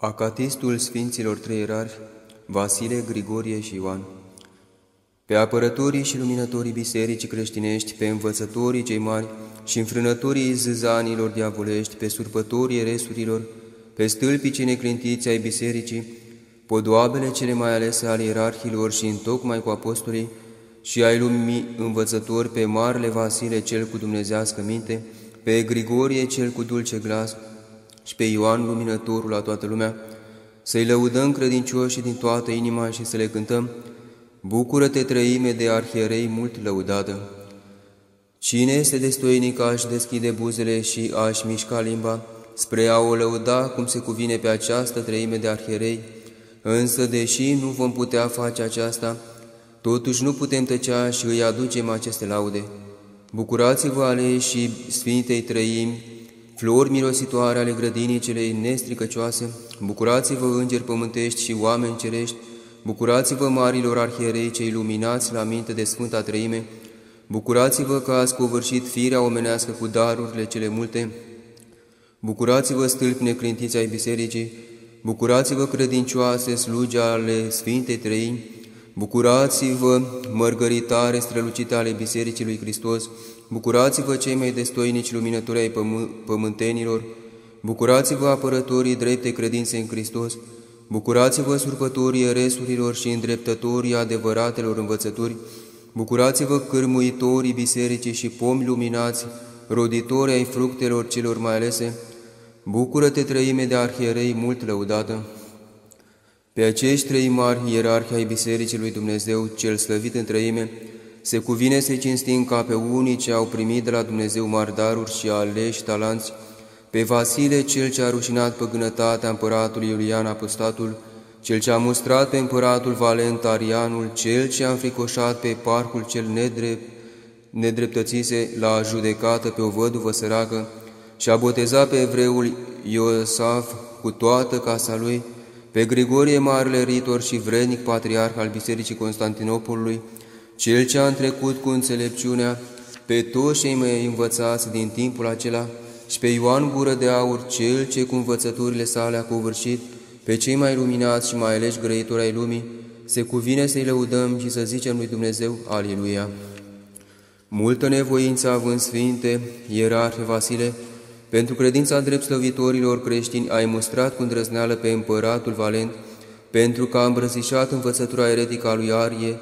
Acatistul Sfinților Trei Erari, Vasile, Grigorie și Ioan. Pe apărătorii și luminătorii bisericii creștinești, pe învățătorii cei mari și înfrânătorii zâzanilor diavolești, pe surpătorii eresurilor, pe stâlpicii neclintiți ai bisericii, podoabele cele mai alese ale ierarhilor și întocmai cu apostolii și ai lumii învățători pe Marele Vasile cel cu dumnezească minte, pe Grigorie cel cu dulce glas, și pe Ioan Luminătorul la toată lumea, să-i lăudăm credincioșii din toată inima și să le cântăm, Bucură-te, trăime de arhierei mult lăudată! Cine este destoinic aș deschide buzele și aș mișca limba, spre a o lăuda cum se cuvine pe această treime de arhierei, însă, deși nu vom putea face aceasta, totuși nu putem tăcea și îi aducem aceste laude. Bucurați-vă ale și Sfintei Trăimi, flori mirositoare ale grădinii celei nestricăcioase, bucurați-vă îngeri pământești și oameni cerești, bucurați-vă marilor arhierei cei luminați la minte de Sfânta Trăime, bucurați-vă că ați covârșit firea omenească cu darurile cele multe, bucurați-vă stâlpi neclintiți ai bisericii, bucurați-vă credincioase slugi ale Sfintei Trăimi, bucurați-vă mărgăritare strălucite ale Bisericii lui Hristos, Bucurați-vă cei mai destoinici luminători ai pămâ pământenilor, bucurați-vă apărătorii drepte credințe în Hristos, bucurați-vă surpătorii eresurilor și îndreptătorii adevăratelor învățături, bucurați-vă cârmuitorii bisericii și pomi luminați, roditori ai fructelor celor mai alese, bucură-te trăime de arhierei mult lăudată. Pe acești trei mari ierarhi ai Bisericii lui Dumnezeu, cel slăvit în trăime, se cuvine să-i cinstim ca pe unii ce au primit de la Dumnezeu mardaruri și aleși talanți, pe Vasile, cel ce a rușinat păgânătatea împăratului Iulian Apostatul, cel ce a mustrat pe împăratul Valent Arianul, cel ce a înfricoșat pe parcul cel nedrept, nedreptățise la judecată pe o văduvă săracă și a botezat pe evreul Iosaf cu toată casa lui, pe Grigorie Marele Ritor și vrednic patriarh al Bisericii Constantinopolului, cel ce a întrecut cu înțelepciunea pe toți cei mai învățați din timpul acela și pe Ioan Gură de Aur, cel ce cu învățăturile sale a covârșit pe cei mai luminați și mai aleși grăitori ai lumii, se cuvine să-i lăudăm și să zicem lui Dumnezeu, Aleluia! Multă nevoință având Sfinte, Ierarhe Vasile, pentru credința drept slăvitorilor creștini ai mustrat cu îndrăzneală pe împăratul Valent, pentru că a îmbrățișat învățătura eretică a lui Arie,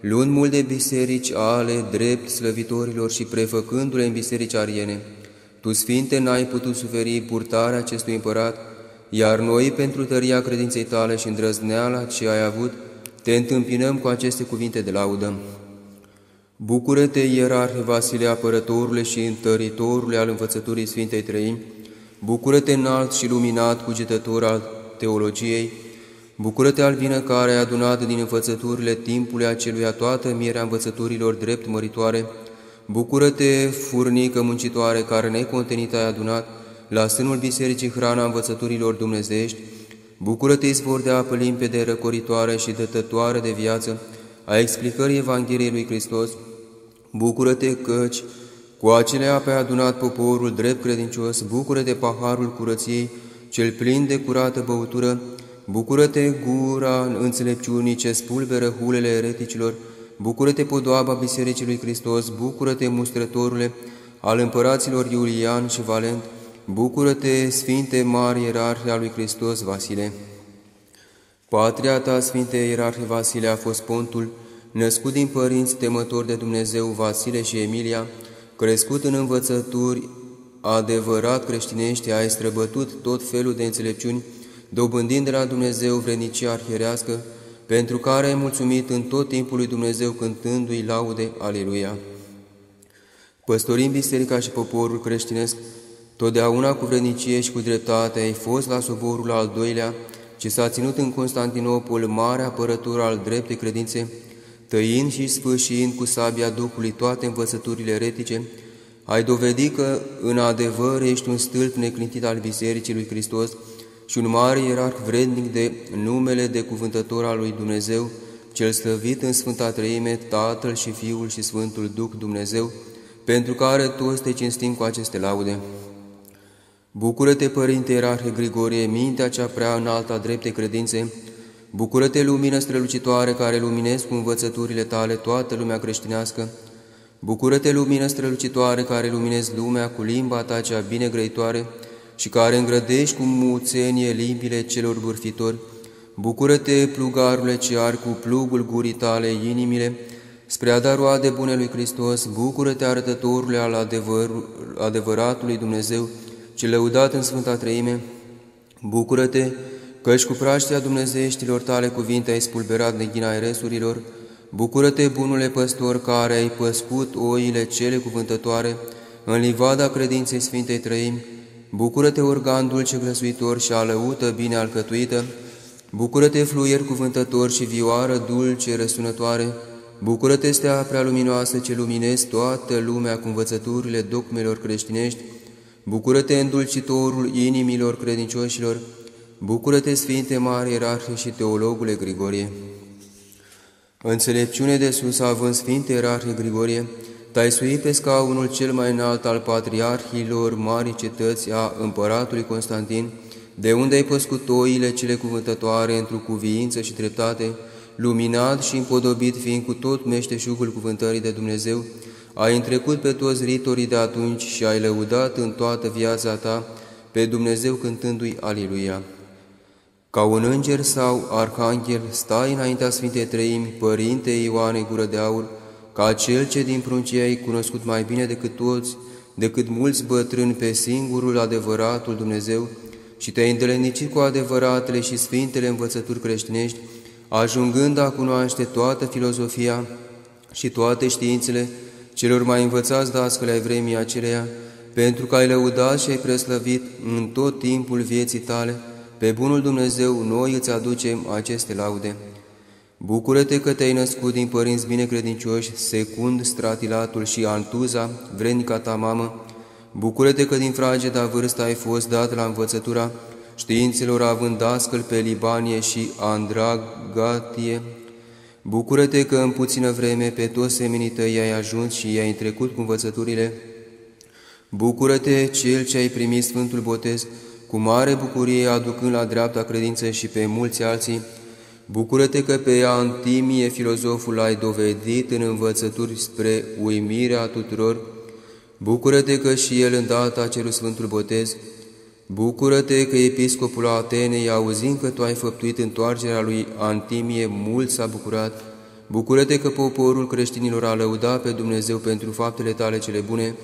luând mult de biserici ale drept slăvitorilor și prefăcându-le în biserici ariene. Tu, Sfinte, n-ai putut suferi purtarea acestui împărat, iar noi, pentru tăria credinței tale și îndrăzneala ce ai avut, te întâmpinăm cu aceste cuvinte de laudă. Bucură-te, ierarhe Vasile, apărătorule și întăritorule al învățăturii Sfintei Trăimi, bucură-te înalt și luminat cugetător al teologiei, Bucură-te, albină, care ai adunat din învățăturile timpului aceluia toată mierea învățăturilor drept măritoare. Bucură-te, furnică muncitoare, care necontenit ai adunat la sânul Bisericii hrana învățăturilor dumnezeiești. Bucură-te, izvor de apă limpede, răcoritoare și dătătoare de viață, a explicării Evangheliei lui Hristos. Bucură-te, căci cu acele ape ai adunat poporul drept credincios, bucură-te paharul curăției, cel plin de curată băutură, Bucură-te, gura înțelepciunii ce spulberă hulele ereticilor, bucură-te, podoaba Bisericii lui Hristos, bucură-te, mustrătorule al împăraților Iulian și Valent, bucură-te, Sfinte Mari Ierarhie al lui Hristos, Vasile. Patria ta, Sfinte Ierarhie Vasile, a fost pontul, născut din părinți temători de Dumnezeu Vasile și Emilia, crescut în învățături adevărat creștinește, ai străbătut tot felul de înțelepciuni, dobândind de la Dumnezeu vrednicia arhierească, pentru care ai mulțumit în tot timpul lui Dumnezeu cântându-i laude, Aleluia. Păstorind biserica și poporul creștinesc, totdeauna cu vrednicie și cu dreptate ai fost la soborul al doilea, ce s-a ținut în Constantinopol mare apărătură al dreptei credințe, tăind și sfâșind cu sabia Duhului toate învățăturile eretice, ai dovedit că în adevăr ești un stâlp neclintit al Bisericii lui Hristos, și un mare ierarh vrednic de numele de cuvântător al lui Dumnezeu, cel slăvit în Sfânta Trăime, Tatăl și Fiul și Sfântul Duh Dumnezeu, pentru care toți te cinstim cu aceste laude. Bucură-te, Părinte Ierarhe Grigorie, mintea cea prea înaltă a dreptei credințe, Bucură-te, lumină strălucitoare, care luminezi cu învățăturile tale toată lumea creștinească, Bucură-te, lumină strălucitoare, care luminezi lumea cu limba ta cea binegrăitoare și care îngrădești cu muțenie limbile celor bârfitori, Bucură-te, plugarule ce ar cu plugul gurii tale inimile, spre a da roade bune lui Hristos, bucură-te, arătătorule al adevăr, adevăratului Dumnezeu, ce lăudat în Sfânta Treime, bucură-te, căci cu praștea dumnezeieștilor tale cuvinte ai spulberat neghina eresurilor, bucură-te, bunule păstor, care ai păscut oile cele cuvântătoare în livada credinței Sfintei Trăimi, bucură-te, organ dulce grăsuitor și alăută bine alcătuită, bucură-te, fluier cuvântător și vioară dulce răsunătoare, bucură-te, stea prea luminoasă ce luminezi toată lumea cu învățăturile dogmelor creștinești, bucură-te, îndulcitorul inimilor credincioșilor, Bucură-te, Sfinte Mare Ierarhie și Teologule Grigorie! Înțelepciune de sus, având Sfinte Ierarhie Grigorie, te-ai suit pe scaunul cel mai înalt al patriarhilor marii cetăți a împăratului Constantin, de unde ai păscut oile cele cuvântătoare într-o cuviință și dreptate, luminat și împodobit fiind cu tot meșteșugul cuvântării de Dumnezeu, ai întrecut pe toți ritorii de atunci și ai lăudat în toată viața ta pe Dumnezeu cântându-i Aliluia. Ca un înger sau arhanghel, stai înaintea Sfintei Treimi, Părinte Ioane Gură de Aur, ca cel ce din pruncii ai cunoscut mai bine decât toți, decât mulți bătrâni pe singurul adevăratul Dumnezeu și te-ai îndelenicit cu adevăratele și sfintele învățături creștinești, ajungând a cunoaște toată filozofia și toate științele celor mai învățați dascăle ai vremii aceleia, pentru că ai lăudat și ai preslăvit în tot timpul vieții tale, pe bunul Dumnezeu, noi îți aducem aceste laude. Bucură-te că te-ai născut din părinți binecredincioși, secund stratilatul și Antuza, vrednica ta mamă. Bucură-te că din frageda vârstă ai fost dat la învățătura științelor având dascăl pe Libanie și Andragatie. Bucură-te că în puțină vreme pe toți semenii tăi ai ajuns și i-ai trecut cu învățăturile. Bucură-te, Cel ce ai primit Sfântul Botez, cu mare bucurie aducând la dreapta credință și pe mulți alții, bucură-te că pe Antimie filozoful ai dovedit în învățături spre uimirea tuturor, bucură-te că și el îndată a cerut Sfântul Botez, bucură-te că episcopul Atenei, auzind că tu ai făptuit întoarcerea lui Antimie, mult s-a bucurat, bucură-te că poporul creștinilor a lăudat pe Dumnezeu pentru faptele tale cele bune,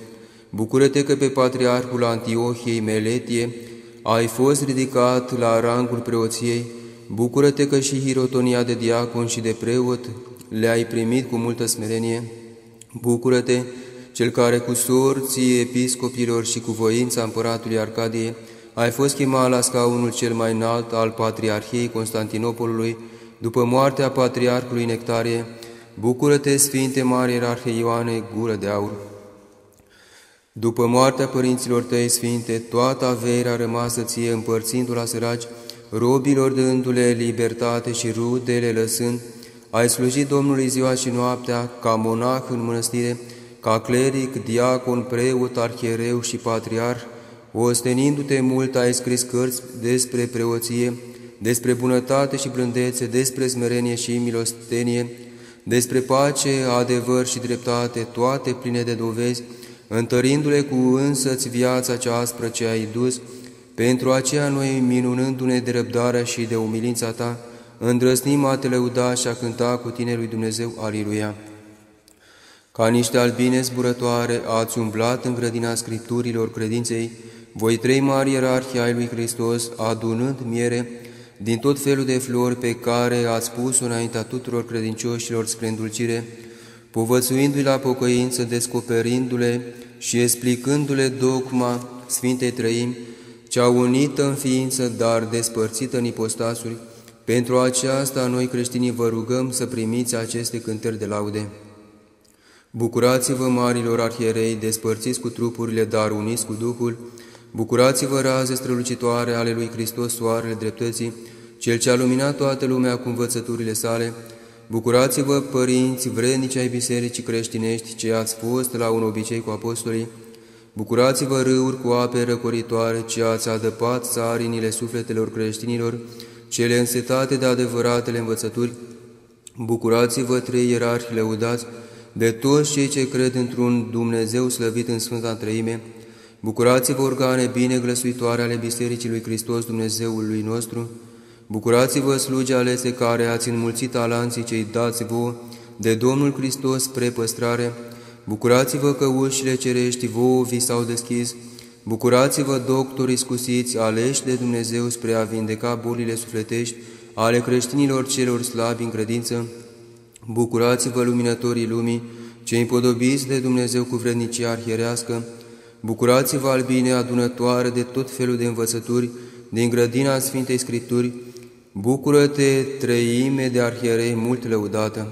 bucură-te că pe patriarhul Antiohiei Meletie, ai fost ridicat la rangul preoției, bucură-te că și hirotonia de diacon și de preot le-ai primit cu multă smerenie, bucură-te, cel care cu sorții episcopilor și cu voința împăratului Arcadie ai fost chemat la scaunul cel mai înalt al Patriarhiei Constantinopolului, după moartea Patriarhului Nectarie, bucură-te, Sfinte Mare Ierarhe Ioane, gură de aur! După moartea părinților tăi sfinte, toată averea rămasă ție împărțindu-o la săraci, robilor dându-le libertate și rudele lăsând, ai slujit Domnului ziua și noaptea ca monah în mănăstire, ca cleric, diacon, preot, arhiereu și patriarh, ostenindu-te mult ai scris cărți despre preoție, despre bunătate și blândețe, despre smerenie și milostenie, despre pace, adevăr și dreptate, toate pline de dovezi, întărindu-le cu însăți viața cea aspră ce ai dus, pentru aceea noi, minunându-ne de răbdarea și de umilința Ta, îndrăsnim a te lăuda și a cânta cu Tine lui Dumnezeu, Aliluia. Ca niște albine zburătoare ați umblat în grădina Scripturilor credinței, voi trei mari ierarhii ai lui Hristos, adunând miere din tot felul de flori pe care ați pus-o înaintea tuturor credincioșilor spre îndulcire, povățuindu-i la pocăință, descoperindu-le și explicându-le dogma Sfintei Trăimi, cea unită în ființă, dar despărțită în ipostasuri, pentru aceasta noi creștinii vă rugăm să primiți aceste cântări de laude. Bucurați-vă, marilor arhierei, despărțiți cu trupurile, dar uniți cu Duhul, bucurați-vă, raze strălucitoare ale lui Hristos, soarele dreptății, Cel ce a luminat toată lumea cu învățăturile sale, Bucurați-vă, părinți, vrednici ai bisericii creștinești, ce ați fost la un obicei cu apostolii, Bucurați-vă râuri cu ape răcoritoare, ce ați adăpat țarinile sufletelor creștinilor, cele însetate de adevăratele învățături. Bucurați-vă trei ierarhi lăudați, de toți cei ce cred într-un Dumnezeu slăvit în Sfânta Trăime, bucurați-vă organe bine glăsuitoare ale Bisericii lui Hristos Dumnezeului nostru, bucurați-vă slugi alese care ați înmulțit talanții cei dați vouă de Domnul Hristos spre păstrare, bucurați-vă că ușile cerești vouă vi s-au deschis, bucurați-vă doctori scusiți, aleși de Dumnezeu spre a vindeca bolile sufletești ale creștinilor celor slabi în credință, Bucurați-vă, luminătorii lumii, cei împodobiți de Dumnezeu cu vrednicia arhierească, bucurați-vă, albine adunătoare de tot felul de învățături din grădina Sfintei Scripturi, bucură-te, treime de arhierei mult lăudată.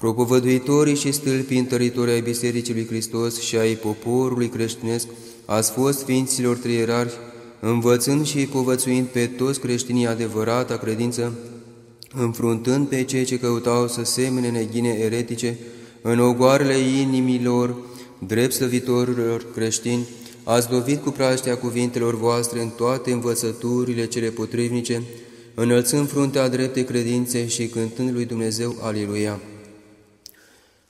Propovăduitorii și stâlpii întăritori ai Bisericii lui Hristos și ai poporului creștinesc, ați fost Sfinților Trierarhi, învățând și povățuind pe toți creștinii adevărata credință, înfruntând pe cei ce căutau să semene neghine eretice în ogoarele inimilor drept slăvitorilor creștini, ați lovit cu praștea cuvintelor voastre în toate învățăturile cele potrivnice, înălțând fruntea dreptei credințe și cântând lui Dumnezeu Aliluia.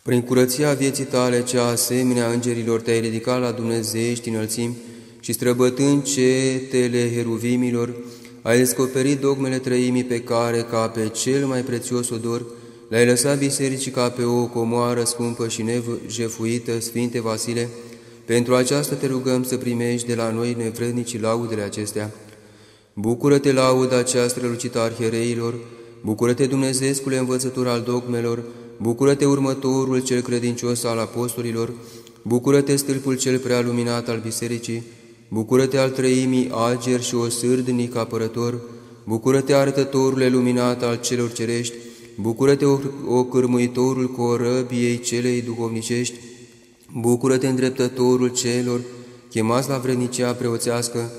Prin curăția vieții tale, cea asemenea îngerilor, te-ai ridicat la Dumnezeiești înălțimi și străbătând cetele heruvimilor, ai descoperit dogmele trăimii pe care, ca pe cel mai prețios odor, le-ai lăsat bisericii ca pe o comoară scumpă și nejefuită, Sfinte Vasile, pentru aceasta te rugăm să primești de la noi nevrednicii laudele acestea. Bucură-te, lauda aceasta strălucită arhiereilor, bucură-te, Dumnezeescule învățător al dogmelor, bucură-te, următorul cel credincios al apostolilor, bucură-te, stâlpul cel prea luminat al bisericii, Bucură-te al trăimii ager și o sârdnic apărător, Bucură-te arătătorule luminat al celor cerești, Bucură-te o cârmuitorul corăbiei celei duhovnicești, Bucură-te îndreptătorul celor chemați la vrednicia preoțească,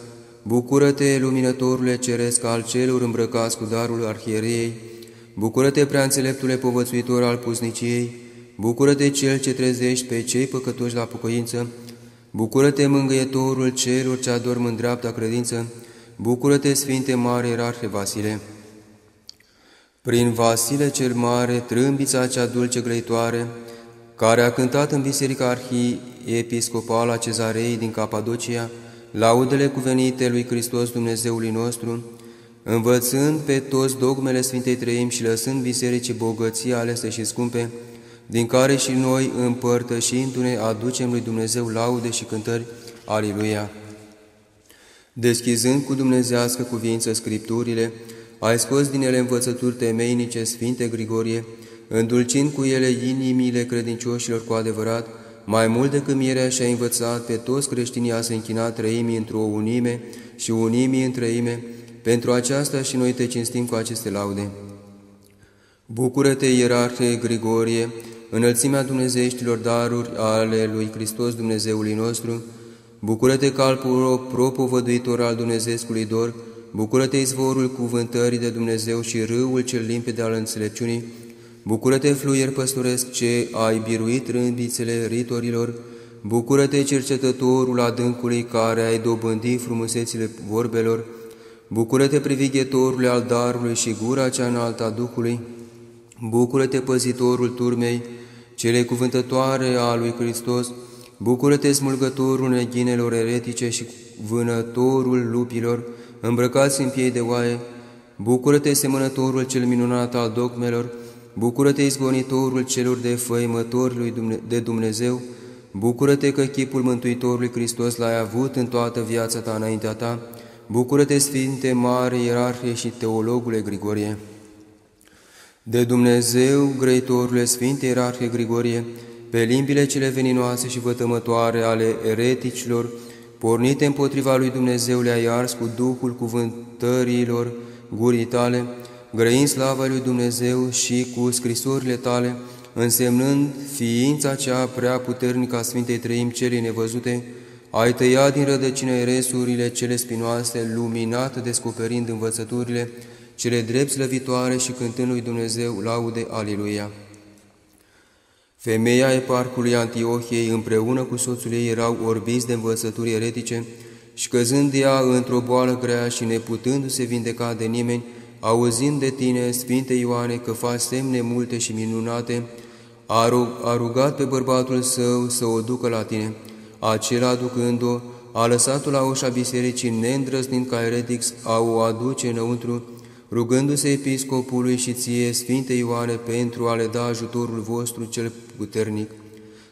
Bucură-te luminătorule ceresc al celor îmbrăcați cu darul arhierei, Bucură-te prea înțeleptule povățuitor al pusniciei, Bucură-te cel ce trezești pe cei păcătoși la pocăință, Bucură-te, mângâietorul celor ce adorm în dreapta credință, Bucură-te, Sfinte Mare Ierarhe Vasile! Prin Vasile cel Mare, trâmbița cea dulce grăitoare, care a cântat în Biserica Arhiepiscopală a Cezarei din Capadocia, laudele cuvenite lui Hristos Dumnezeului nostru, învățând pe toți dogmele Sfintei Trăim și lăsând bisericii bogății alese și scumpe, din care și noi, împărtășindu-ne, aducem lui Dumnezeu laude și cântări. Aliluia! Deschizând cu dumnezească cuvință Scripturile, ai scos din ele învățături temeinice, Sfinte Grigorie, îndulcind cu ele inimile credincioșilor cu adevărat, mai mult decât mierea și-a învățat pe toți creștinii a se închina trăimii într-o unime și unimii în trăime, pentru aceasta și noi te cinstim cu aceste laude. Bucură-te, ierarhe Grigorie, înălțimea dumnezeieștilor daruri ale lui Hristos Dumnezeului nostru, bucură-te calpul propovăduitor al Dumnezeescului dor, bucură-te izvorul cuvântării de Dumnezeu și râul cel limpede al înțelepciunii, bucură-te fluier păstoresc ce ai biruit râmbițele ritorilor, bucură-te cercetătorul adâncului care ai dobândit frumusețile vorbelor, bucură-te privighetorule al darului și gura cea înaltă a Duhului, bucură-te păzitorul turmei, cele cuvântătoare a lui Hristos, bucură-te smulgătorul neghinelor eretice și vânătorul lupilor, îmbrăcați în piei de oaie, bucură-te semănătorul cel minunat al dogmelor, bucură-te izgonitorul celor de făimători de Dumnezeu, bucură-te că chipul Mântuitorului Hristos l-ai avut în toată viața ta înaintea ta, bucură-te, Sfinte, Mare, Ierarhie și Teologule Grigorie. De Dumnezeu, grăitorule Sfinte Ierarhe Grigorie, pe limbile cele veninoase și vătămătoare ale ereticilor, pornite împotriva lui Dumnezeu le-ai ars cu Duhul cuvântărilor gurii tale, grăind slava lui Dumnezeu și cu scrisorile tale, însemnând ființa cea prea puternică a Sfintei Trăim cele nevăzute, ai tăiat din rădăcină eresurile cele spinoase, luminat descoperind învățăturile, cele drept slăvitoare și cântând lui Dumnezeu laude, Aliluia. Femeia eparcului Antiohiei împreună cu soțul ei erau orbiți de învățături eretice și căzând ea într-o boală grea și neputându-se vindeca de nimeni, auzind de tine, Sfinte Ioane, că faci semne multe și minunate, a rugat pe bărbatul său să o ducă la tine. Acela, ducând-o, a lăsat-o la ușa bisericii, neîndrăznind ca eretic a o aduce înăuntru, rugându-se episcopului și ție, Sfinte Ioane, pentru a le da ajutorul vostru cel puternic.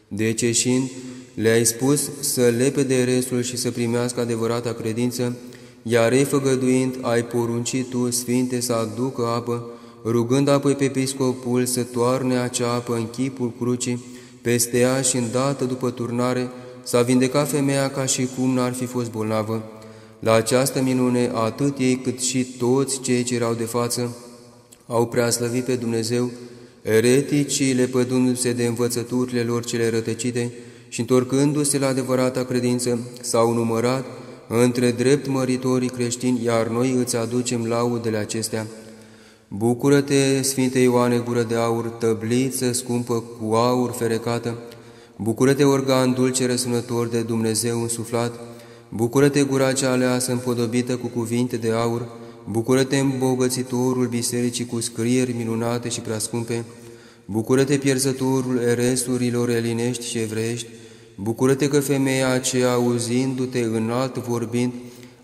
Deci, ieșind, le-ai spus să lepe de restul și să primească adevărata credință, iar ei făgăduind, ai poruncit tu, Sfinte, să aducă apă, rugând apoi pe episcopul să toarne acea apă în chipul crucii, peste ea și îndată după turnare, s-a vindecat femeia ca și cum n-ar fi fost bolnavă. La această minune, atât ei cât și toți cei ce erau de față au preaslăvit pe Dumnezeu, ereticii lepădându-se de învățăturile lor cele rătăcite și întorcându-se la adevărata credință, s-au numărat între drept măritorii creștini, iar noi îți aducem laudele acestea. Bucură-te, Sfinte Ioane, gură de aur, tăbliță scumpă cu aur ferecată, Bucură-te, organ dulce răsunător de Dumnezeu însuflat, Bucură-te, gura cea aleasă împodobită cu cuvinte de aur, Bucură-te, îmbogățitorul bisericii cu scrieri minunate și preascumpe, Bucură-te, pierzătorul eresurilor elinești și evreiești, Bucură-te că femeia aceea, auzindu-te înalt vorbind,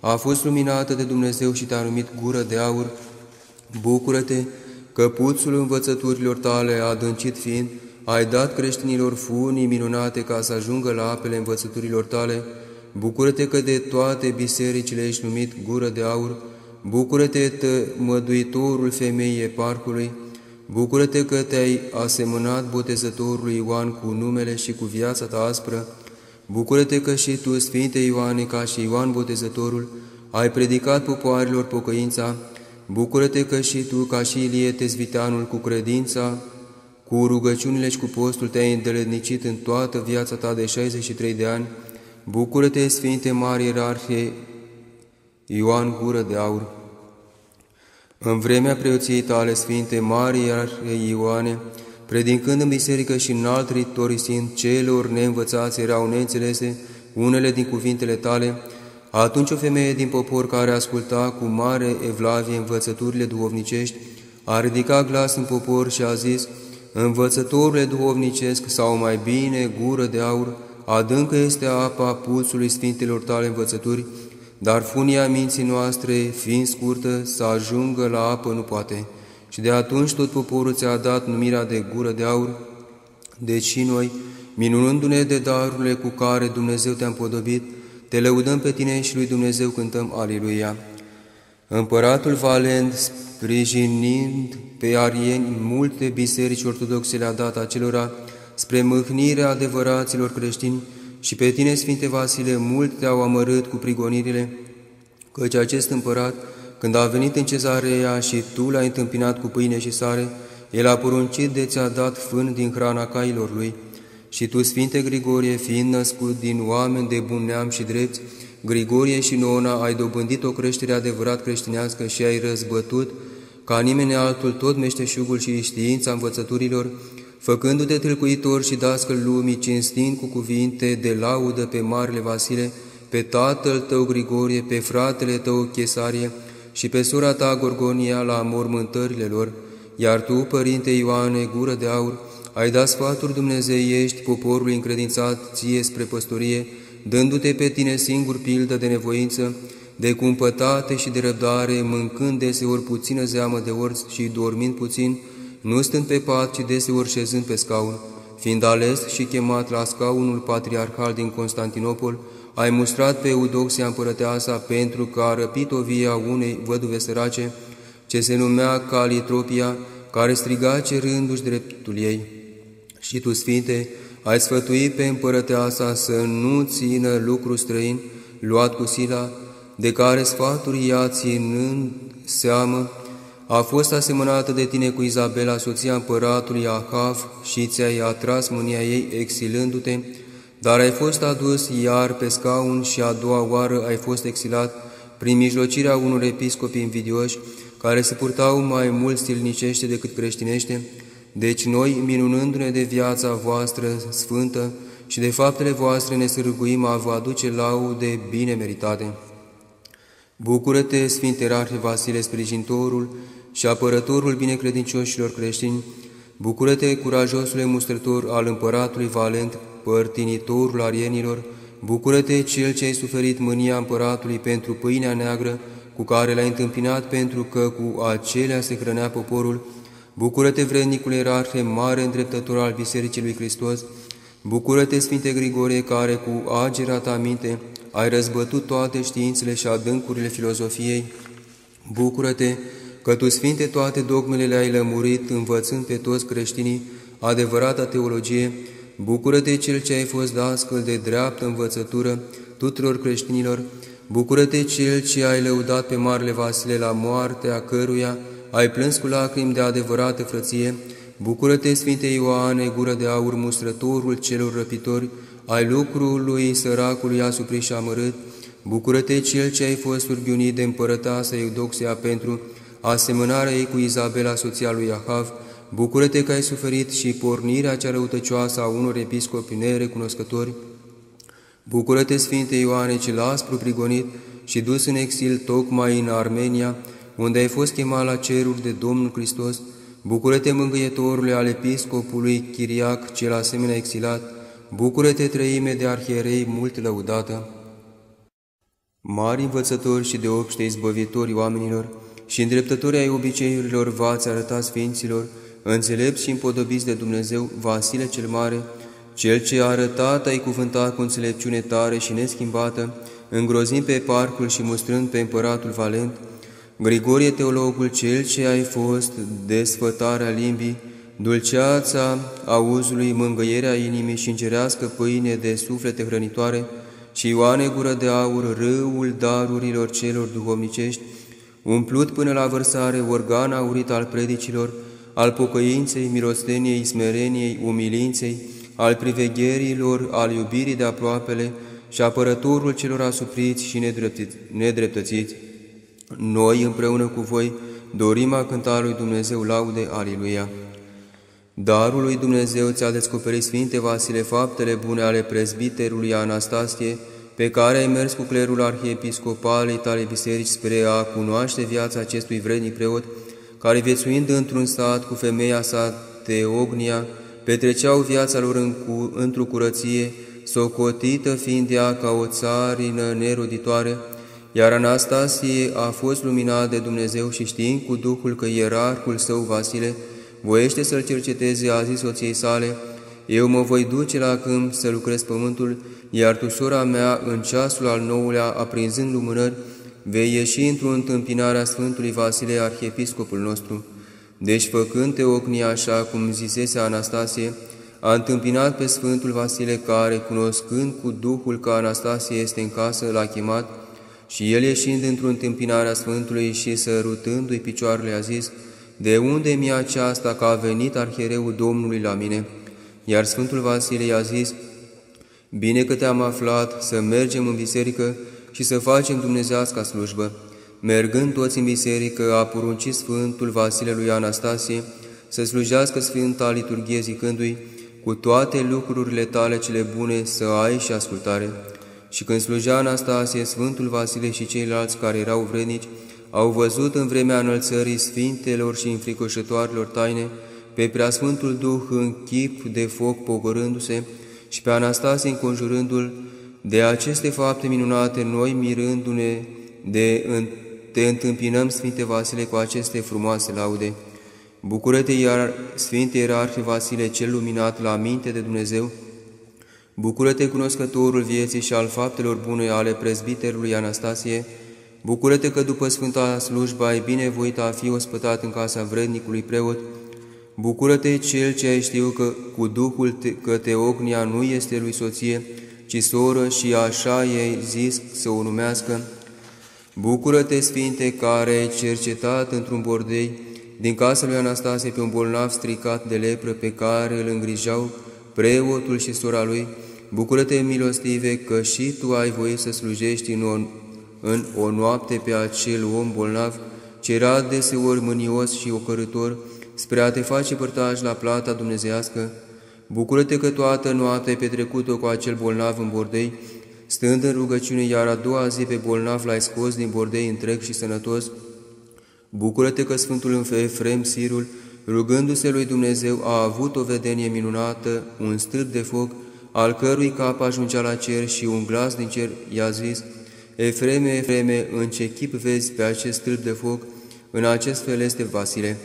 a fost luminată de Dumnezeu și te-a numit gură de aur. Bucură-te că puțul învățăturilor tale adâncit fiind, ai dat creștinilor funii minunate ca să ajungă la apele învățăturilor tale, bucură-te că de toate bisericile ești numit gură de aur, bucură-te, măduitorul femeii parcului, bucură-te că te-ai asemănat botezătorului Ioan cu numele și cu viața ta aspră, bucură-te că și tu, Sfinte Ioane, ca și Ioan botezătorul, ai predicat popoarelor pocăința, bucură-te că și tu, ca și Ilie Tezviteanul, cu credința, cu rugăciunile și cu postul te-ai îndeletnicit în toată viața ta de 63 de ani. Bucură-te, Sfinte Mari Ierarhie Ioan Gură de Aur. În vremea preoției tale, Sfinte Mari Ierarhie Ioane, predincând în biserică și în alt ritorisind celor neînvățați erau neînțelese unele din cuvintele tale, atunci o femeie din popor care asculta cu mare evlavie învățăturile duhovnicești, a ridicat glas în popor și a zis, Învățătorule duhovnicesc sau mai bine gură de aur, adâncă este apa pulsului Sfintelor tale învățături, dar funia minții noastre, fiind scurtă, să ajungă la apă nu poate. Și de atunci tot poporul ți-a dat numirea de gură de aur, deci și noi, minunându-ne de darurile cu care Dumnezeu te-a împodobit, te lăudăm pe tine și lui Dumnezeu cântăm Aliluia. Împăratul Valent, sprijinind pe arieni, multe biserici ortodoxe le-a dat acelora spre mâhnirea adevăraților creștini și pe tine, Sfinte Vasile, mult te-au amărât cu prigonirile, căci acest împărat, când a venit în cezarea și tu l-ai întâmpinat cu pâine și sare, el a poruncit de ți-a dat fân din hrana cailor lui. Și tu, Sfinte Grigorie, fiind născut din oameni de bun neam și drepți, Grigorie și Nona, ai dobândit o creștere adevărat creștinească și ai răzbătut, ca nimeni altul, tot meșteșugul și știința învățăturilor, făcându-te tâlcuitor și dascăl lumii, cinstind cu cuvinte de laudă pe Marele Vasile, pe tatăl tău Grigorie, pe fratele tău Chesarie și pe sora ta Gorgonia la mormântările lor, iar tu, Părinte Ioane, gură de aur, ai dat sfaturi dumnezeiești poporului încredințat ție spre păstorie, dându-te pe tine singur pildă de nevoință, de cumpătate și de răbdare, mâncând deseori puțină zeamă de orți și dormind puțin, nu stând pe pat, ci deseori șezând pe scaun, fiind ales și chemat la scaunul patriarhal din Constantinopol, ai mustrat pe Eudoxia împărăteasa pentru că a răpit o via unei văduve sărace, ce se numea Calitropia, care striga cerându-și dreptul ei. Și tu, Sfinte, ai sfătuit pe împărăteasa să nu țină lucru străin, luat cu sila, de care sfaturi ea ținând seamă, a fost asemănată de tine cu Izabela, soția împăratului Ahav, și ți-ai atras mânia ei exilându-te, dar ai fost adus iar pe scaun și a doua oară ai fost exilat prin mijlocirea unor episcopi invidioși, care se purtau mai mult stilnicește decât creștinește, Deci noi, minunându-ne de viața voastră sfântă și de faptele voastre, ne sârguim a vă aduce laude bine meritate. Bucură-te, Sfinte Ierarhie Vasile, sprijintorul și apărătorul binecredincioșilor creștini, bucură-te, curajosule mustrător al împăratului Valent, părtinitorul arienilor, bucură-te, cel ce ai suferit mânia împăratului pentru pâinea neagră, cu care l-ai întâmpinat pentru că cu acelea se hrănea poporul, bucură-te, vrednicule ierarhe, mare îndreptător al Bisericii lui Hristos, bucură-te, Sfinte Grigorie, care cu agera ta minte ai răzbătut toate științele și adâncurile filozofiei, bucură-te că tu, Sfinte, toate dogmele le-ai lămurit, învățând pe toți creștinii adevărata teologie, bucură-te cel ce ai fost dascăl de dreaptă învățătură tuturor creștinilor, bucură-te cel ce ai lăudat pe Marele Vasile la moartea căruia ai plâns cu lacrimi de adevărată frăție, bucură-te, Sfinte Ioane, gură de aur, mustrătorul celor răpitori, ai lucrului săracului asupri și amărât, bucură-te cel ce ai fost surghiunit de împărătasa Eudoxia pentru asemănarea ei cu Izabela, soția lui Ahav, bucură-te că ai suferit și pornirea cea răutăcioasă a unor episcopi nerecunoscători, bucură-te, Sfinte Ioane, cel aspru prigonit și dus în exil tocmai în Armenia, unde ai fost chemat la ceruri de Domnul Hristos, bucură-te, mângâietorule al episcopului Chiriac, cel asemenea exilat, bucură-te, trăime de arhierei mult lăudată, mari învățători și de obște izbăvitori oamenilor și îndreptători ai obiceiurilor v-ați arătat sfinților, înțelepți și împodobiți de Dumnezeu, Vasile cel Mare, cel ce a arătat ai cuvântat cu înțelepciune tare și neschimbată, îngrozind pe parcul și mustrând pe împăratul Valent, Grigorie teologul, cel ce ai fost desfătarea limbii, dulceața auzului, mângăierea inimii și încerească pâine de suflete hrănitoare, și Ioane gură de aur, râul darurilor celor duhovnicești, umplut până la vărsare organ aurit al predicilor, al pocăinței, milosteniei, smereniei, umilinței, al privegherilor, al iubirii de aproapele și apărătorul celor asupriți și nedreptățiți. Noi, împreună cu voi, dorim a cânta lui Dumnezeu laude, Aliluia. Darul lui Dumnezeu ți-a descoperit, Sfinte Vasile, faptele bune ale prezbiterului Anastasie, pe care ai mers cu clerul arhiepiscopalei tale biserici spre a cunoaște viața acestui vrednic preot, care viețuind într-un sat cu femeia sa Teognia, petreceau viața lor în cu, într-o curăție, socotită fiind ea ca o țarină neroditoare, iar Anastasie a fost luminat de Dumnezeu și știind cu Duhul că ierarhul său Vasile voiește să-l cerceteze, a zis soției sale, eu mă voi duce la câmp să lucrez pământul, iar tu, sora mea, în ceasul al nouălea, aprinzând lumânări, vei ieși într-o întâmpinare a Sfântului Vasile, arhiepiscopul nostru. Deci, făcând teocnia așa cum zisese Anastasie, a întâmpinat pe Sfântul Vasile care, cunoscând cu Duhul că Anastasie este în casă, l-a chemat și el ieșind într-o întâmpinare a Sfântului și sărutându-i picioarele a zis, De unde mi-e aceasta că a venit arhiereul Domnului la mine?" Iar Sfântul Vasile i-a zis, Bine că te-am aflat să mergem în biserică și să facem dumnezească slujbă. Mergând toți în biserică, a poruncit Sfântul Vasile lui Anastasie să slujească Sfânta Liturghie zicându-i, cu toate lucrurile tale cele bune să ai și ascultare. Și când slujea Anastasie, Sfântul Vasile și ceilalți care erau vrednici, au văzut în vremea înălțării sfintelor și înfricoșătoarelor taine pe preasfântul Duh în chip de foc pogorându-se și pe Anastasie înconjurându-l de aceste fapte minunate, noi mirându-ne de te întâmpinăm, Sfinte Vasile, cu aceste frumoase laude. Bucură-te, iar Sfinte Ierarhie Vasile, cel luminat la minte de Dumnezeu, Bucură-te, cunoscătorul vieții și al faptelor bune ale prezbiterului Anastasie, Bucură-te că după Sfânta slujba ai binevoit a fi ospătat în casa vrednicului preot, Bucură-te, cel ce ai știu că cu Duhul te, că Teognia nu este lui soție, ci soră și așa ei zis să o numească. Bucură-te, Sfinte, care ai cercetat într-un bordei din casa lui Anastasie pe un bolnav stricat de lepră pe care îl îngrijau preotul și sora lui. Bucură-te, milostive, că și tu ai voie să slujești în o, în o noapte pe acel om bolnav, ce era deseori mânios și ocărător, spre a te face părtaș la plata dumnezească. Bucură-te că toată noaptea ai petrecut-o cu acel bolnav în bordei, stând în rugăciune, iar a doua zi pe bolnav l-ai scos din bordei întreg și sănătos. Bucură-te că Sfântul Efrem Sirul, rugându-se lui Dumnezeu, a avut o vedenie minunată, un stâlp de foc, al cărui cap ajungea la cer și un glas din cer i-a zis, Efreme, Efreme, în ce chip vezi pe acest stâlp de foc? În acest fel este Vasile.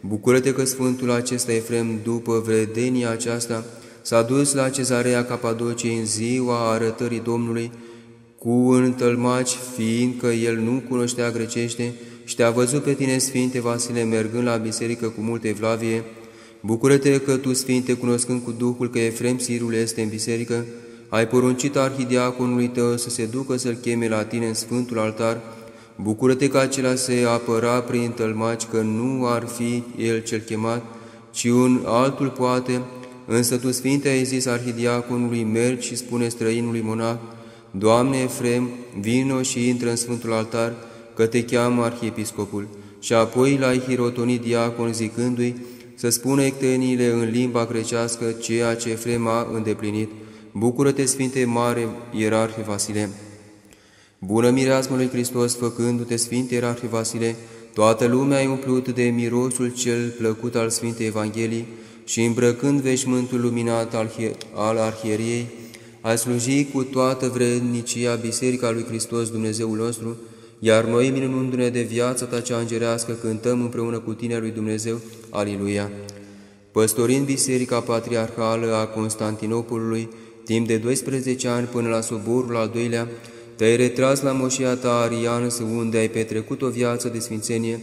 Bucură-te că Sfântul acesta Efrem, după vedenia aceasta, s-a dus la cezarea Capadociei în ziua arătării Domnului, cu întâlmaci, fiindcă el nu cunoștea grecește, și te-a văzut pe tine, Sfinte Vasile, mergând la biserică cu multe evlavie, Bucură-te că tu, Sfinte, cunoscând cu Duhul că Efrem Sirul este în biserică, ai poruncit arhidiaconului tău să se ducă să-l cheme la tine în Sfântul altar, bucură-te că acela se apăra prin tălmaci că nu ar fi el cel chemat, ci un altul poate, însă tu, Sfinte, ai zis arhidiaconului, mergi și spune străinului monah, Doamne Efrem, vino și intră în Sfântul altar, că te cheamă arhiepiscopul. Și apoi l-ai hirotonit diacon zicându-i să spună ecteniile în limba grecească ceea ce Efrem a îndeplinit, Bucură-te, Sfinte Mare Ierarhe Vasile! Bună mireasmă lui Hristos, făcându-te, Sfinte Ierarhe Vasile, toată lumea e umplut de mirosul cel plăcut al Sfintei Evangheliei și îmbrăcând veșmântul luminat al, al arhieriei, ai sluji cu toată vrednicia Biserica lui Hristos Dumnezeul nostru, iar noi, minunându-ne de viața ta cea îngerească, cântăm împreună cu tine lui Dumnezeu. Aliluia! Păstorind Biserica Patriarhală a Constantinopolului, Timp de 12 ani până la soborul al doilea, te-ai retras la moșia ta ariană, unde ai petrecut o viață de sfințenie,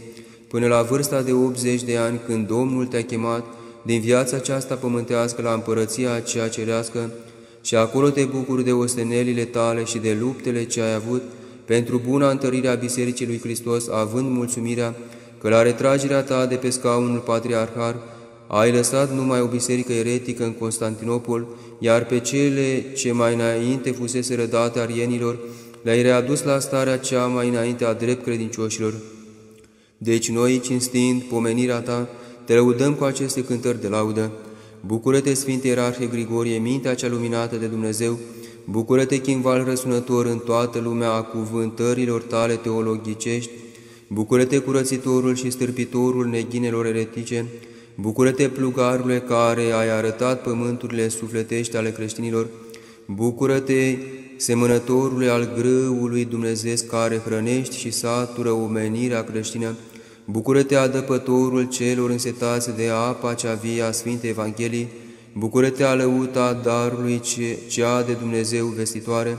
până la vârsta de 80 de ani, când Domnul te-a chemat din viața aceasta pământească la împărăția aceea cerească, și acolo te bucuri de ostenelile tale și de luptele ce ai avut pentru buna întărire a Bisericii lui Hristos, având mulțumirea că la retragerea ta de pe scaunul patriarhar ai lăsat numai o biserică eretică în Constantinopol, iar pe cele ce mai înainte fusese rădate arienilor, le-ai readus la starea cea mai înainte a drept credincioșilor. Deci noi, cinstind pomenirea ta, te lăudăm cu aceste cântări de laudă. Bucură-te, Sfinte Ierarhe Grigorie, mintea cea luminată de Dumnezeu, bucură-te, chimval răsunător în toată lumea a cuvântărilor tale teologicești, bucură-te, curățitorul și stârpitorul neghinelor eretice, Bucură-te, plugarule, care ai arătat pământurile sufletești ale creștinilor, bucură-te, semănătorule al grâului Dumnezeu care hrănești și satură omenirea creștină, bucură-te, adăpătorul celor însetați de apa cea vie a Sfintei Evangheliei, bucură-te, alăuta darului cea de Dumnezeu vestitoare,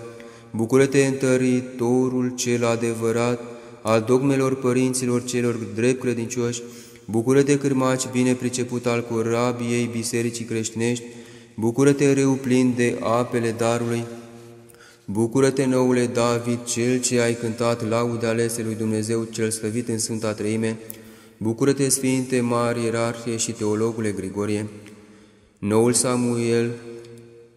bucură-te, întăritorul cel adevărat al dogmelor părinților celor drept credincioși, Bucură-te, cârmaci bine priceput al corabiei bisericii creștinești, Bucură-te, râu plin de apele darului, Bucură-te, noule David, cel ce ai cântat laude alese lui Dumnezeu cel slăvit în Sfânta Treime, Bucură-te, Sfinte, Mari, Ierarhie și Teologule Grigorie, Noul Samuel,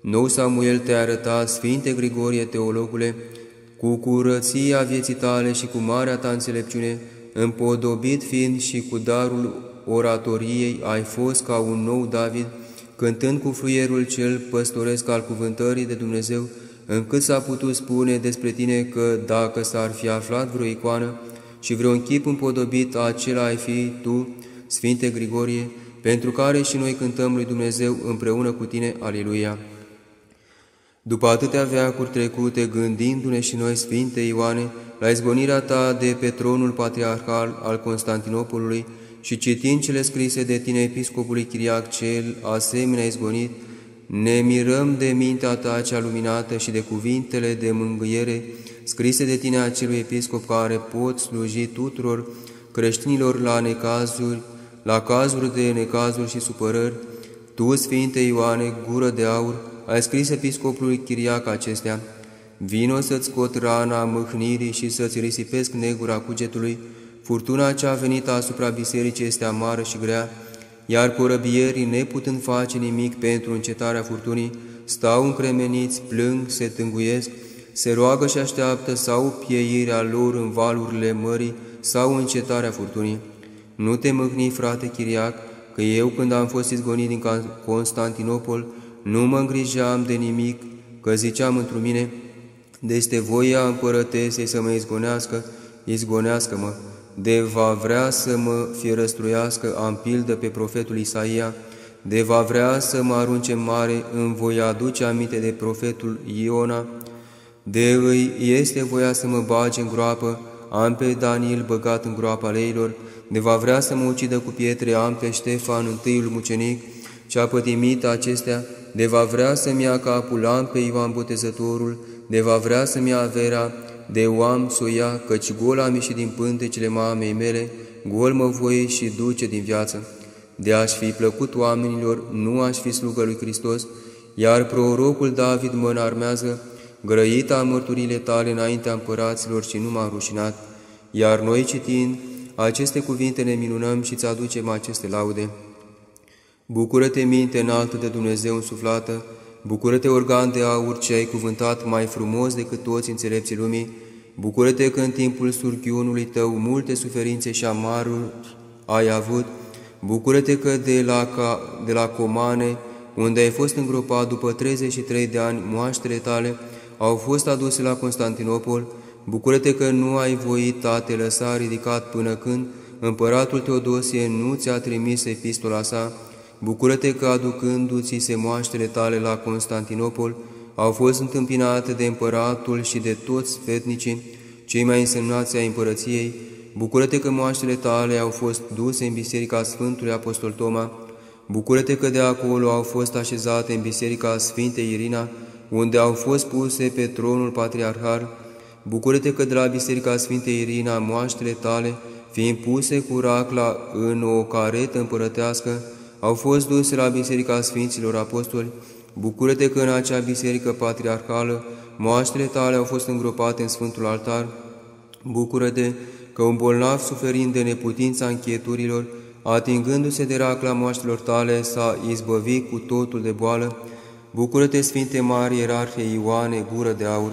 Nou Samuel te-a arătat, Sfinte Grigorie, Teologule, cu curăția vieții tale și cu marea ta înțelepciune, împodobit fiind și cu darul oratoriei, ai fost ca un nou David, cântând cu fluierul cel păstoresc al cuvântării de Dumnezeu, încât s-a putut spune despre tine că dacă s-ar fi aflat vreo icoană și vreun chip împodobit, acela ai fi tu, Sfinte Grigorie, pentru care și noi cântăm lui Dumnezeu împreună cu tine, Aliluia. După atâtea veacuri trecute, gândindu-ne și noi, Sfinte Ioane, la izgonirea ta de pe tronul patriarhal al Constantinopolului și citind cele scrise de tine, episcopului Chiriac cel asemenea izgonit, ne mirăm de mintea ta cea luminată și de cuvintele de mângâiere scrise de tine acelui episcop care pot sluji tuturor creștinilor la necazuri, la cazuri de necazuri și supărări, Tu, Sfinte Ioane, gură de aur, ai scris episcopului Chiriac acestea, Vino să-ți scot rana mâhnirii și să-ți risipesc negura cugetului, furtuna ce a venit asupra bisericii este amară și grea, iar corăbierii, neputând face nimic pentru încetarea furtunii, stau încremeniți, plâng, se tânguiesc, se roagă și așteaptă sau pieirea lor în valurile mării sau încetarea furtunii. Nu te mâhni, frate Chiriac, că eu când am fost izgonit din Constantinopol, nu mă îngrijeam de nimic, că ziceam într mine, de este voia împărătesei să mă izgonească, izgonească-mă, de va vrea să mă fierăstruiască, am pildă pe profetul Isaia, de va vrea să mă arunce mare, îmi voi aduce aminte de profetul Iona, de îi este voia să mă bage în groapă, am pe Daniel băgat în groapa leilor, de va vrea să mă ucidă cu pietre, am pe Ștefan, întâiul mucenic, ce a pătimit acestea, de va vrea să-mi ia capul, am pe Ioan Botezătorul, de va vrea să-mi ia averea, de o am să o ia, căci gol am ieșit din pântecele mamei mele, gol mă voi și duce din viață. De aș fi plăcut oamenilor, nu aș fi slugă lui Hristos, iar prorocul David mă înarmează, grăita mărturile tale înaintea împăraților și nu m-am rușinat, iar noi citind aceste cuvinte ne minunăm și îți aducem aceste laude. Bucură-te, minte înaltă de Dumnezeu însuflată, bucură-te, organ de aur ce ai cuvântat mai frumos decât toți înțelepții lumii, bucură-te că în timpul surghiunului tău multe suferințe și amaruri ai avut, bucură-te că de la, ca, de la Comane, unde ai fost îngropat după 33 de ani, moaștele tale au fost aduse la Constantinopol, bucură-te că nu ai voit a te lăsa ridicat până când împăratul Teodosie nu ți-a trimis epistola sa, bucură-te că aducându-ți se moaștele tale la Constantinopol, au fost întâmpinate de împăratul și de toți fetnicii, cei mai însemnați ai împărăției, bucură-te că moaștele tale au fost duse în Biserica Sfântului Apostol Toma, bucură-te că de acolo au fost așezate în Biserica Sfintei Irina, unde au fost puse pe tronul patriarhal, bucură-te că de la Biserica Sfintei Irina moaștele tale, fiind puse cu racla în o caretă împărătească, au fost duse la Biserica Sfinților Apostoli, bucură-te că în acea biserică patriarhală moaștele tale au fost îngropate în Sfântul Altar, bucură-te că un bolnav suferind de neputința închieturilor, atingându-se de racla moaștelor tale, s-a izbăvit cu totul de boală, Bucură-te, Sfinte Mari, Ierarhie Ioane, gură de aur!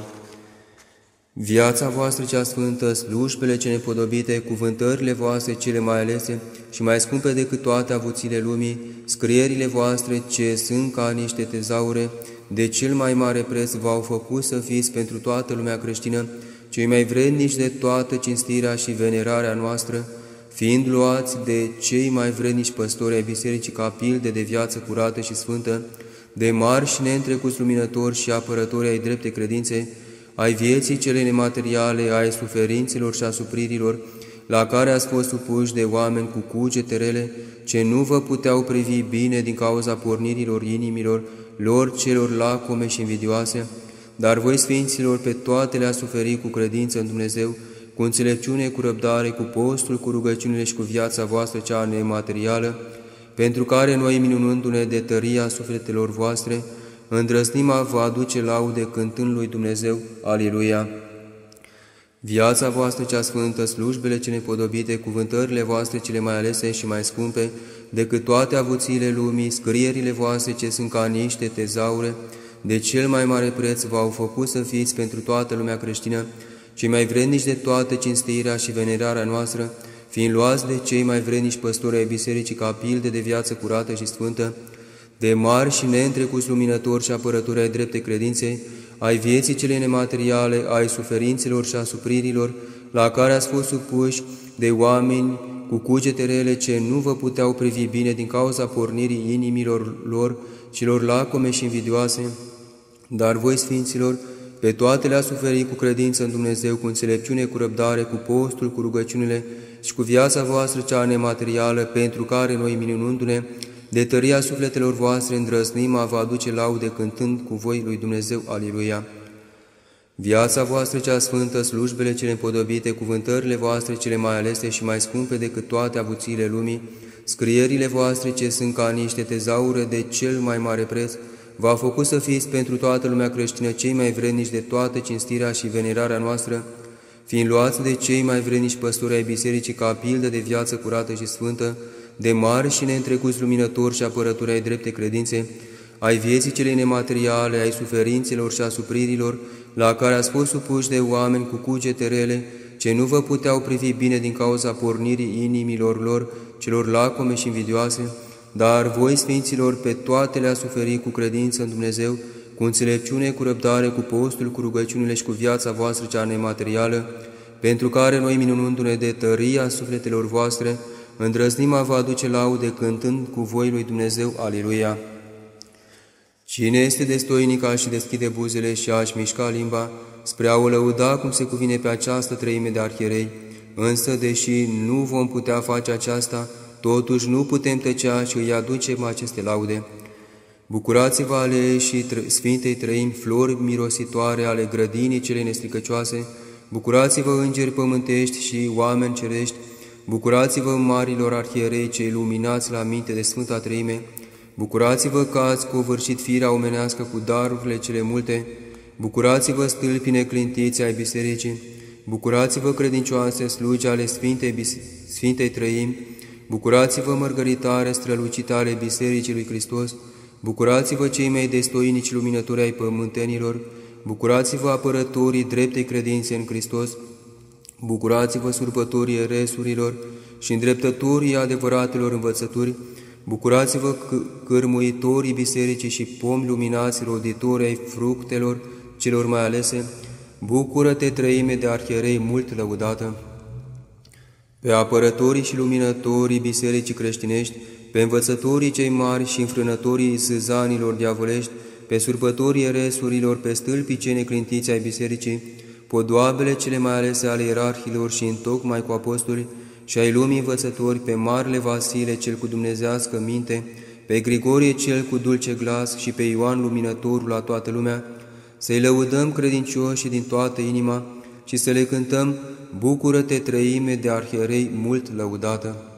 Viața voastră cea sfântă, slujbele ce nepodobite, cuvântările voastre cele mai alese și mai scumpe decât toate avuțile lumii, scrierile voastre ce sunt ca niște tezaure, de cel mai mare preț v-au făcut să fiți pentru toată lumea creștină, cei mai vrednici de toată cinstirea și venerarea noastră, fiind luați de cei mai vrednici păstori ai Bisericii ca pilde de viață curată și sfântă, de marși și neîntrecuți luminători și apărători ai drepte credințe, ai vieții cele nemateriale, ai suferințelor și asupririlor, la care ați fost supuși de oameni cu cugeterele, ce nu vă puteau privi bine din cauza pornirilor inimilor lor celor lacome și invidioase, dar voi, Sfinților, pe toate le-a suferit cu credință în Dumnezeu, cu înțelepciune, cu răbdare, cu postul, cu rugăciunile și cu viața voastră cea nematerială, pentru care noi, minunându-ne de tăria sufletelor voastre, îndrăznim a vă aduce laude cântând lui Dumnezeu, Aliluia! Viața voastră cea sfântă, slujbele cele podobite, cuvântările voastre cele mai alese și mai scumpe, decât toate avuțiile lumii, scrierile voastre ce sunt ca niște tezaure, de cel mai mare preț v-au făcut să fiți pentru toată lumea creștină, cei mai vrednici de toată cinstirea și venerarea noastră, fiind luați de cei mai vrednici păstori ai bisericii ca pilde de viață curată și sfântă, de mari și neîntrecuți luminători și apărători ai drepte credinței, ai vieții cele nemateriale, ai suferințelor și asupririlor, la care ați fost supuși de oameni cu cugete rele ce nu vă puteau privi bine din cauza pornirii inimilor lor, celor lacome și invidioase, dar voi, Sfinților, pe toate le-a suferit cu credință în Dumnezeu, cu înțelepciune, cu răbdare, cu postul, cu rugăciunile și cu viața voastră cea nematerială, pentru care noi, minunându-ne, de tăria sufletelor voastre îndrăznim a vă aduce laude cântând cu voi lui Dumnezeu, Aliluia. Viața voastră cea sfântă, slujbele cele împodobite, cuvântările voastre cele mai alese și mai scumpe decât toate avuțiile lumii, scrierile voastre ce sunt ca niște tezaure de cel mai mare preț, v-a făcut să fiți pentru toată lumea creștină cei mai vrednici de toată cinstirea și venerarea noastră, fiind luați de cei mai vrednici păstori ai bisericii ca pildă de viață curată și sfântă, de mari și neîntrecuți luminători și apărători ai drepte credințe, ai vieții cele nemateriale, ai suferințelor și asupririlor, la care ați fost supuși de oameni cu cugete rele, ce nu vă puteau privi bine din cauza pornirii inimilor lor, celor lacome și invidioase, dar voi, Sfinților, pe toate le-a suferit cu credință în Dumnezeu, cu înțelepciune, cu răbdare, cu postul, cu rugăciunile și cu viața voastră cea nematerială, pentru care noi, minunându-ne de tăria sufletelor voastre, îndrăznim a vă aduce laude cântând cu voi lui Dumnezeu, Aleluia! Cine este destoinic și deschide buzele și a-și mișca limba, spre a o lăuda cum se cuvine pe această treime de arhierei, însă, deși nu vom putea face aceasta, totuși nu putem tăcea și îi aducem aceste laude. Bucurați-vă ale și Sfintei Trăimi, flori mirositoare ale grădinii cele nestricăcioase, bucurați-vă îngeri pământești și oameni cerești, bucurați-vă marilor arhierei cei luminați la minte de Sfânta Treime, bucurați-vă că ați covârșit firea omenească cu darurile cele multe, bucurați-vă stâlpi neclintiți ai bisericii, bucurați-vă credincioase slugi ale Sfintei, Sfintei Trăimi, bucurați-vă mărgăritare strălucite ale Bisericii lui Hristos, Bucurați-vă cei mai destoinici luminători ai pământenilor, bucurați-vă apărătorii dreptei credințe în Hristos, bucurați-vă surpătorii resurilor și îndreptătorii adevăratelor învățături, bucurați-vă cârmuitorii bisericii și pomi luminați roditori ai fructelor celor mai alese, bucură-te trăime de arhierei mult lăudată. Pe apărătorii și luminătorii bisericii creștinești, pe învățătorii cei mari și înfrânătorii sâzanilor diavolești, pe surpătorii eresurilor, pe stâlpii cei neclintiți ai bisericii, podoabele cele mai alese ale ierarhilor și întocmai cu apostoli și ai lumii învățători, pe Marele Vasile cel cu dumnezească minte, pe Grigorie cel cu dulce glas și pe Ioan Luminătorul la toată lumea, să-i lăudăm credincioși din toată inima și să le cântăm Bucură-te, trăime de arhierei mult lăudată!